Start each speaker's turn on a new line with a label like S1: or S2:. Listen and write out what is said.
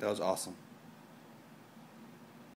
S1: That was awesome.